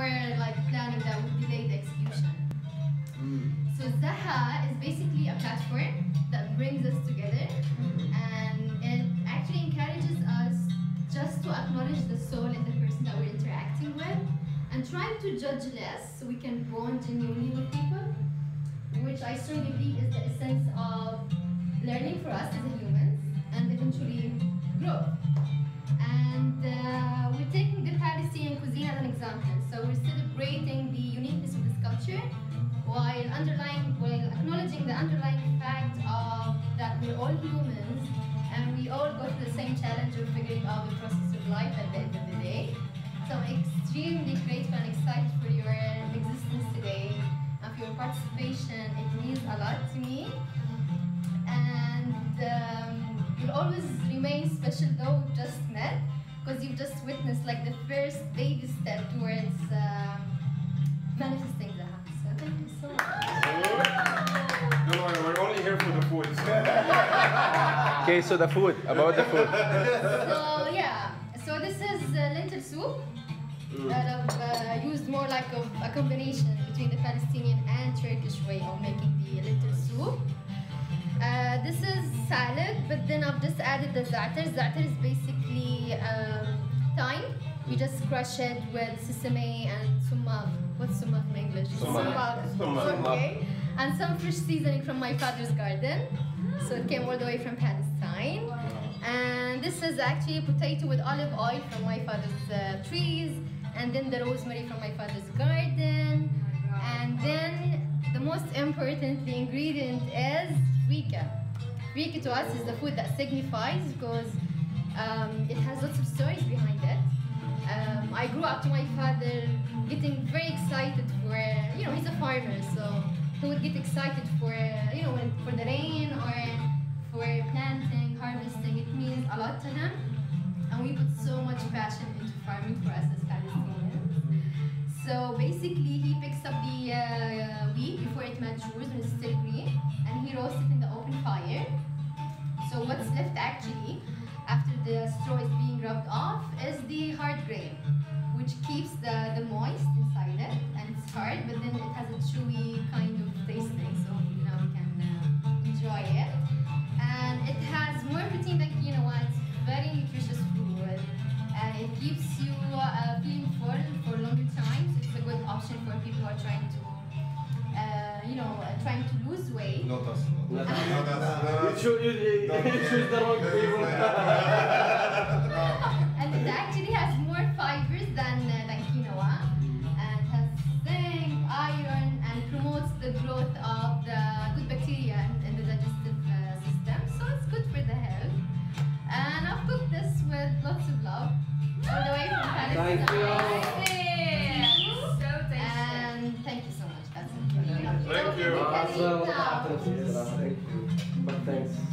more like planning that would delay the execution. Mm. So Zaha is basically a platform that brings us together mm. and it actually encourages us just to acknowledge the soul in the person that we're interacting with and trying to judge less so we can bond genuinely with people, which I strongly believe is the essence of learning for us as a humans cuisine as an example. So we're celebrating the uniqueness of this culture while underlying, while acknowledging the underlying fact of that we're all humans and we all go through the same challenge of figuring out the process of life at the end of the day. So I'm extremely grateful and excited for your existence today and for your participation. It means a lot to me. And um, you'll always remain special though we've just met because you've just witnessed like the first baby step towards um, manifesting that. So thank you so much. Don't worry, we're only here for the food. Okay, so the food, about the food. So yeah, so this is uh, lentil soup. That I've uh, used more like a, a combination between the Palestinian and Turkish way of making the lentil soup. Uh, this is salad, but then I've just added the za'atar. Za'atar is basically um, thyme. We just crush it with sesame and sumac. What's sumac in English? Sumac. Sumac. Okay. And some fresh seasoning from my father's garden. So it came all the way from Palestine. And this is actually a potato with olive oil from my father's uh, trees. And then the rosemary from my father's garden. And then the most important the ingredient is Freekeh. Freekeh to us is the food that signifies because um, it has lots of stories behind it. Um, I grew up to my father getting very excited for, you know, he's a farmer, so he would get excited for, you know, for the rain or for planting, harvesting. It means a lot to him. And we put so much passion into farming for us as Palestinians. So basically, he picks up the uh, wheat before it matures when it's still green, and he roasts it in the open fire. So what's left actually, after the straw is being rubbed off, is the hard grain, which keeps the, the moist inside it, and it's hard, but then it has a chewy kind of tasting, so you know we can uh, enjoy it. And it has more protein than quinoa. It's very nutritious food, and it keeps you uh, feeling full for longer time. So it's a good option for people who are trying to, uh, you know, trying to lose weight. Not us. Not us. You choose, you, you choose the wrong people. and it actually has more fibers than uh, than quinoa, and has zinc, iron, and promotes the growth of the good bacteria in, in the digestive uh, system. So it's good for the health. And I've cooked this with lots of love, all the way from Palestine. Thank you. So And thank you so much. That's it. Thank you. Awesome. Thank you. Thanks.